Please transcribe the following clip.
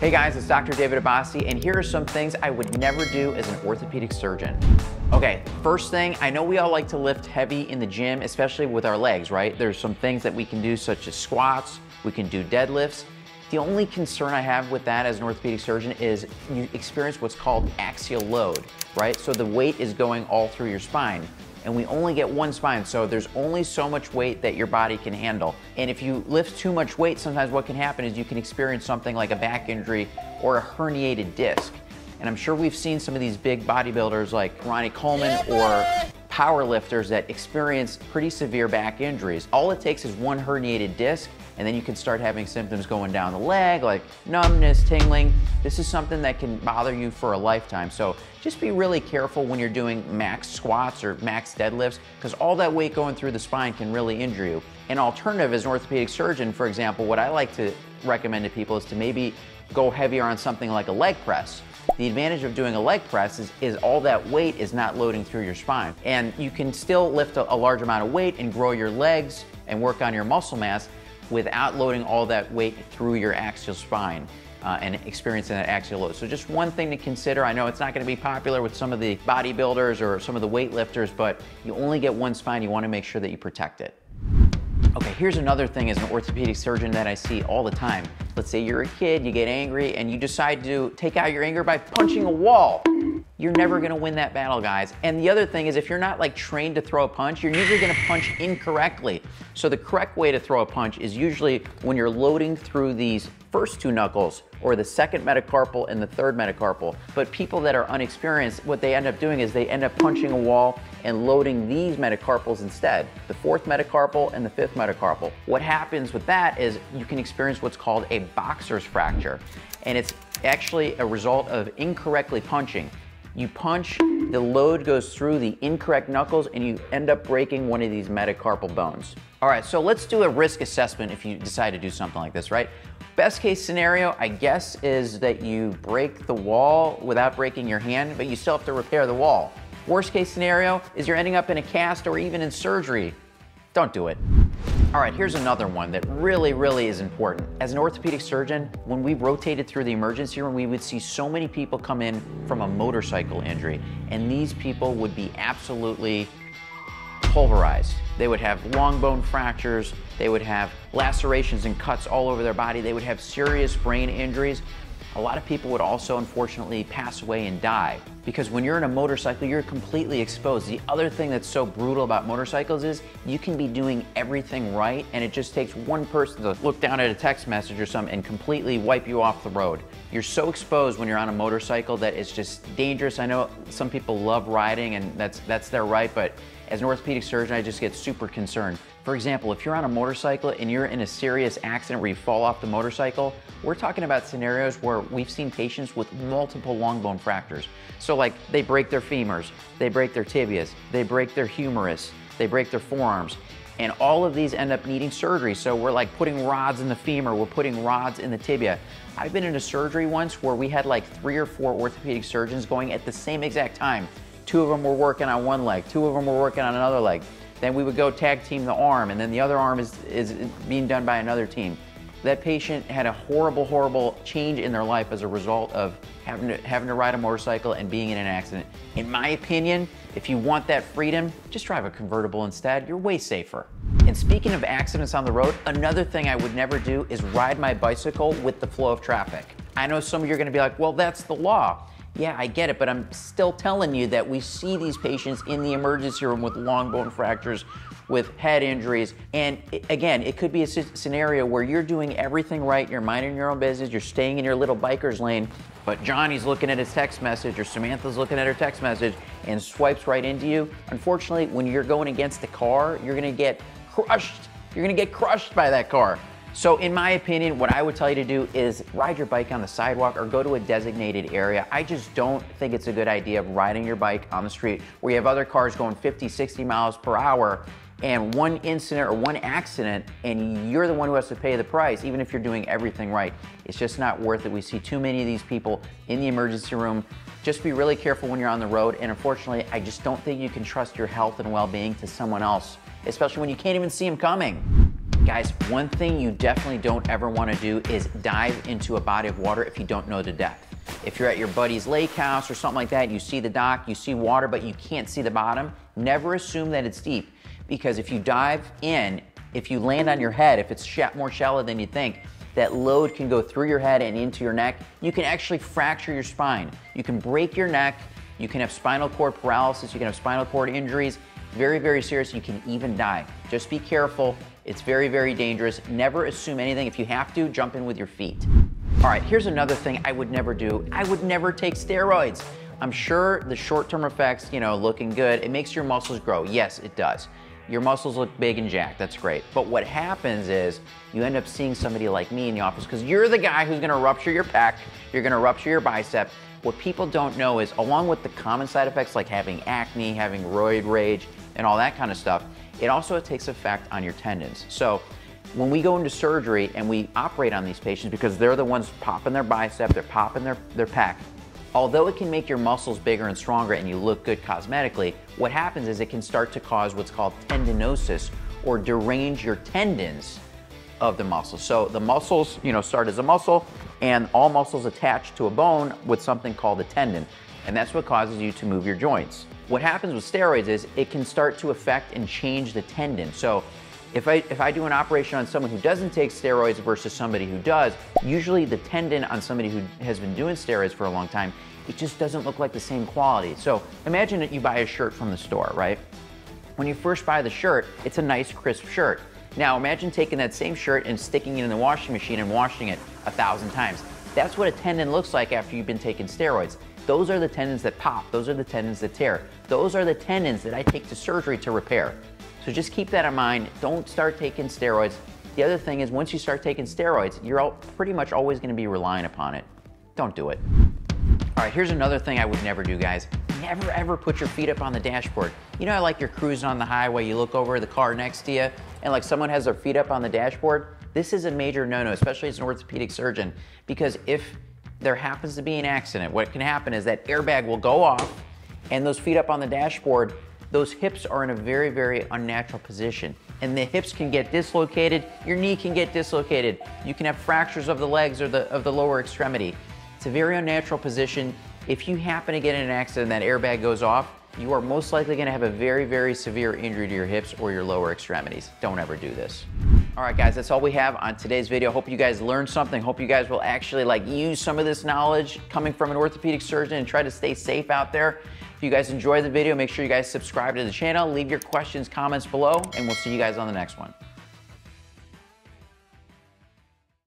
Hey guys, it's Dr. David Abbasi, and here are some things I would never do as an orthopedic surgeon. Okay, first thing, I know we all like to lift heavy in the gym, especially with our legs, right? There's some things that we can do, such as squats, we can do deadlifts. The only concern I have with that as an orthopedic surgeon is you experience what's called axial load, right? So the weight is going all through your spine and we only get one spine, so there's only so much weight that your body can handle. And if you lift too much weight, sometimes what can happen is you can experience something like a back injury or a herniated disc. And I'm sure we've seen some of these big bodybuilders like Ronnie Coleman or power lifters that experience pretty severe back injuries. All it takes is one herniated disc and then you can start having symptoms going down the leg like numbness, tingling. This is something that can bother you for a lifetime. So just be really careful when you're doing max squats or max deadlifts because all that weight going through the spine can really injure you. An alternative as an orthopedic surgeon, for example, what I like to recommend to people is to maybe go heavier on something like a leg press. The advantage of doing a leg press is, is, all that weight is not loading through your spine. And you can still lift a, a large amount of weight and grow your legs and work on your muscle mass without loading all that weight through your axial spine. Uh, and experiencing that axial load. So just one thing to consider. I know it's not going to be popular with some of the bodybuilders or some of the weightlifters, but you only get one spine. You want to make sure that you protect it. Okay, here's another thing as an orthopedic surgeon that I see all the time. Let's say you're a kid, you get angry, and you decide to take out your anger by punching a wall you're never gonna win that battle, guys. And the other thing is if you're not like trained to throw a punch, you're usually gonna punch incorrectly. So the correct way to throw a punch is usually when you're loading through these first two knuckles or the second metacarpal and the third metacarpal. But people that are unexperienced, what they end up doing is they end up punching a wall and loading these metacarpals instead, the fourth metacarpal and the fifth metacarpal. What happens with that is you can experience what's called a boxer's fracture. And it's actually a result of incorrectly punching. You punch, the load goes through the incorrect knuckles and you end up breaking one of these metacarpal bones. All right, so let's do a risk assessment if you decide to do something like this, right? Best case scenario, I guess, is that you break the wall without breaking your hand, but you still have to repair the wall. Worst case scenario is you're ending up in a cast or even in surgery. Don't do it. All right, here's another one that really, really is important. As an orthopedic surgeon, when we rotated through the emergency room, we would see so many people come in from a motorcycle injury, and these people would be absolutely pulverized. They would have long bone fractures, they would have lacerations and cuts all over their body, they would have serious brain injuries, a lot of people would also unfortunately pass away and die because when you're in a motorcycle, you're completely exposed. The other thing that's so brutal about motorcycles is you can be doing everything right and it just takes one person to look down at a text message or something and completely wipe you off the road. You're so exposed when you're on a motorcycle that it's just dangerous. I know some people love riding and that's, that's their right, but as an orthopedic surgeon, I just get super concerned. For example, if you're on a motorcycle and you're in a serious accident where you fall off the motorcycle, we're talking about scenarios where we've seen patients with multiple long bone fractures. So like they break their femurs, they break their tibias, they break their humerus, they break their forearms, and all of these end up needing surgery. So we're like putting rods in the femur, we're putting rods in the tibia. I've been in a surgery once where we had like three or four orthopedic surgeons going at the same exact time. Two of them were working on one leg, two of them were working on another leg. Then we would go tag team the arm, and then the other arm is, is being done by another team. That patient had a horrible, horrible change in their life as a result of having to, having to ride a motorcycle and being in an accident. In my opinion, if you want that freedom, just drive a convertible instead. You're way safer. And speaking of accidents on the road, another thing I would never do is ride my bicycle with the flow of traffic. I know some of you are gonna be like, well, that's the law. Yeah, I get it, but I'm still telling you that we see these patients in the emergency room with long bone fractures, with head injuries. And again, it could be a scenario where you're doing everything right, you're minding your own business, you're staying in your little biker's lane, but Johnny's looking at his text message or Samantha's looking at her text message and swipes right into you. Unfortunately, when you're going against the car, you're gonna get crushed. You're gonna get crushed by that car. So in my opinion, what I would tell you to do is ride your bike on the sidewalk or go to a designated area. I just don't think it's a good idea of riding your bike on the street where you have other cars going 50, 60 miles per hour and one incident or one accident and you're the one who has to pay the price even if you're doing everything right. It's just not worth it. We see too many of these people in the emergency room. Just be really careful when you're on the road and unfortunately I just don't think you can trust your health and well-being to someone else, especially when you can't even see them coming. Guys, one thing you definitely don't ever wanna do is dive into a body of water if you don't know the depth. If you're at your buddy's lake house or something like that, you see the dock, you see water, but you can't see the bottom, never assume that it's deep. Because if you dive in, if you land on your head, if it's more shallow than you think, that load can go through your head and into your neck. You can actually fracture your spine. You can break your neck. You can have spinal cord paralysis. You can have spinal cord injuries. Very, very serious. You can even die. Just be careful. It's very, very dangerous. Never assume anything. If you have to, jump in with your feet. All right, here's another thing I would never do. I would never take steroids. I'm sure the short-term effects, you know, looking good, it makes your muscles grow. Yes, it does. Your muscles look big and jacked, that's great. But what happens is you end up seeing somebody like me in the office because you're the guy who's gonna rupture your pec, you're gonna rupture your bicep. What people don't know is along with the common side effects like having acne, having roid rage, and all that kind of stuff, it also takes effect on your tendons. So when we go into surgery and we operate on these patients because they're the ones popping their bicep, they're popping their, their pec, although it can make your muscles bigger and stronger and you look good cosmetically, what happens is it can start to cause what's called tendinosis or derange your tendons of the muscle. So the muscles, you know, start as a muscle and all muscles attach to a bone with something called a tendon. And that's what causes you to move your joints. What happens with steroids is it can start to affect and change the tendon. So if I, if I do an operation on someone who doesn't take steroids versus somebody who does, usually the tendon on somebody who has been doing steroids for a long time, it just doesn't look like the same quality. So imagine that you buy a shirt from the store, right? When you first buy the shirt, it's a nice crisp shirt. Now imagine taking that same shirt and sticking it in the washing machine and washing it a thousand times. That's what a tendon looks like after you've been taking steroids. Those are the tendons that pop. Those are the tendons that tear. Those are the tendons that I take to surgery to repair. So just keep that in mind. Don't start taking steroids. The other thing is once you start taking steroids, you're pretty much always gonna be relying upon it. Don't do it. All right, here's another thing I would never do, guys. Never ever put your feet up on the dashboard. You know, like you're cruising on the highway, you look over the car next to you, and like someone has their feet up on the dashboard. This is a major no-no, especially as an orthopedic surgeon, because if there happens to be an accident, what can happen is that airbag will go off, and those feet up on the dashboard those hips are in a very, very unnatural position. And the hips can get dislocated, your knee can get dislocated. You can have fractures of the legs or the, of the lower extremity. It's a very unnatural position. If you happen to get in an accident and that airbag goes off, you are most likely gonna have a very, very severe injury to your hips or your lower extremities. Don't ever do this. All right, guys, that's all we have on today's video. Hope you guys learned something. Hope you guys will actually like use some of this knowledge coming from an orthopedic surgeon and try to stay safe out there. If you guys enjoyed the video, make sure you guys subscribe to the channel, leave your questions, comments below, and we'll see you guys on the next one.